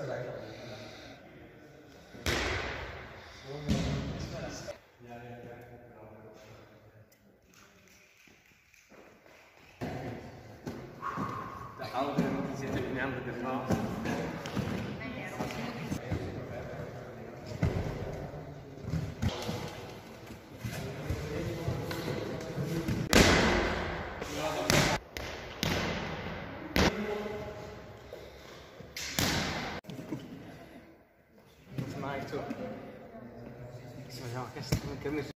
Zou zeggen. De die zitten in andere fase. Mike too. So yeah, I guess give